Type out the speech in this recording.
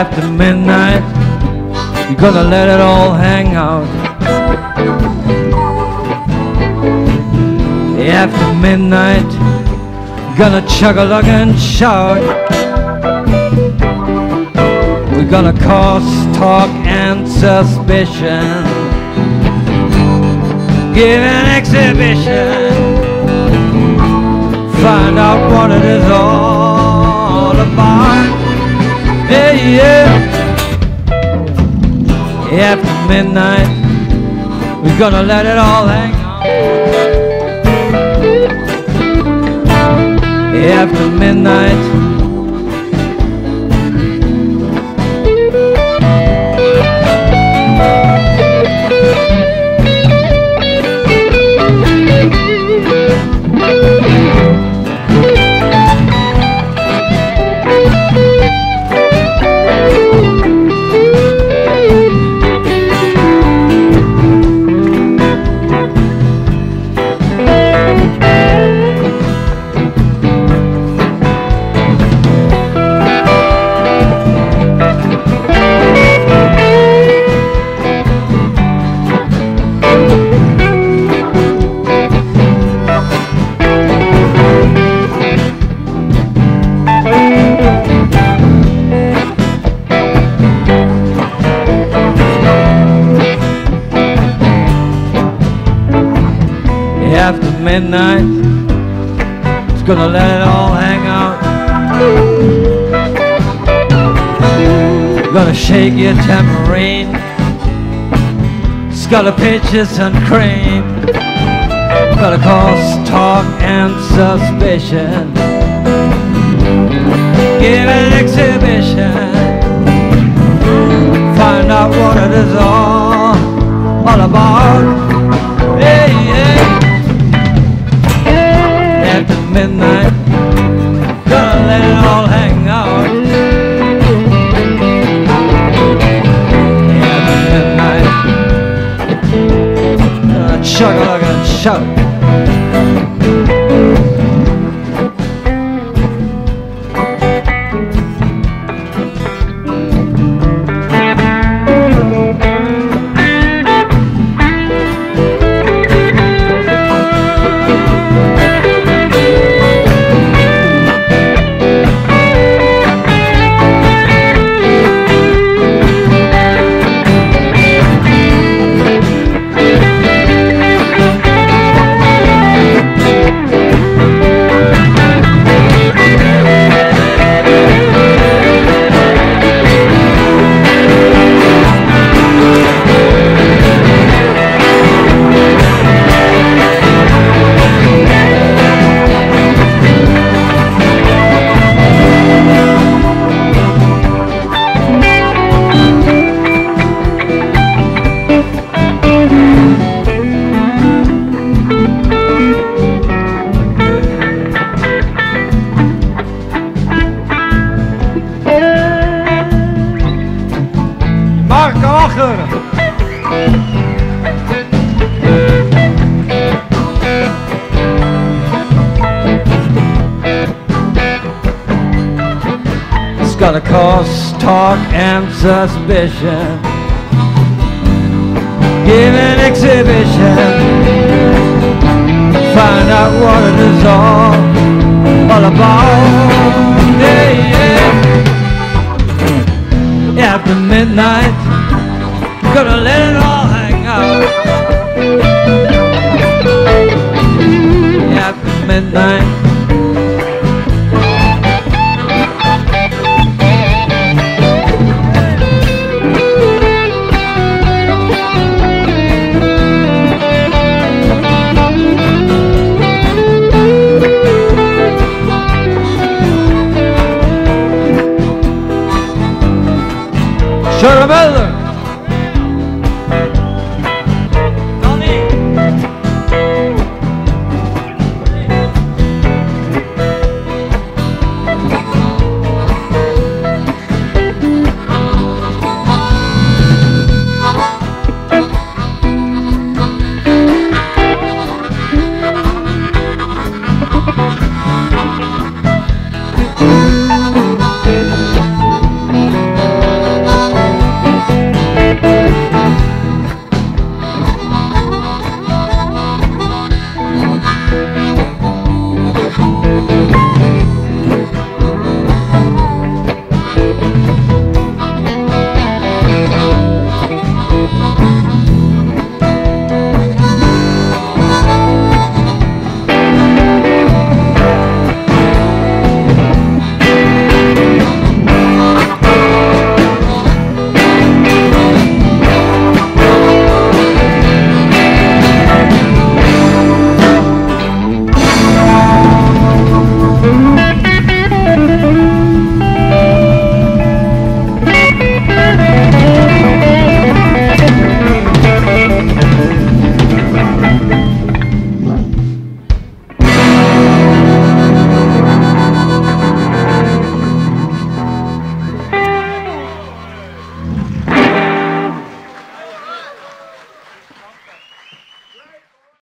After midnight, you're gonna let it all hang out. After midnight, You're gonna chug a lug and shout. We're gonna cause talk and suspicion. Give an exhibition. Find out what it is all about. After midnight, we're gonna let it all hang out. After midnight, after midnight, it's gonna let it all hang out. Gonna shake your tambourine, sculler pitches and cream. Gonna cause talk and suspicion. Give an exhibition. Find out what it is all, Chao. gonna cause talk and suspicion. Give an exhibition. Find out what it is all brother.